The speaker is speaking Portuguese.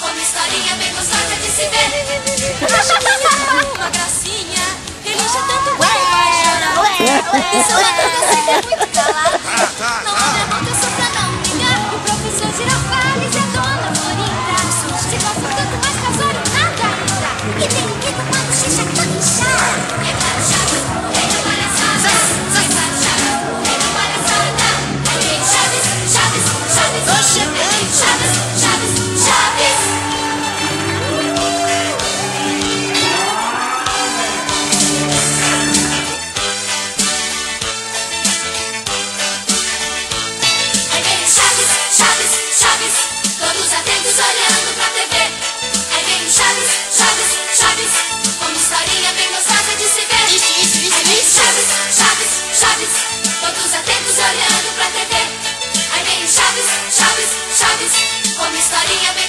como historinha bem gostosa de se ver. Acha que é uma gracinha, relincha tanto que vai chorar. Ué, ué, Isso é você que assim, é muito calado. Ah, tá, não abre tá. a só pra não brigar. O professor Girafales é dono. historinha bem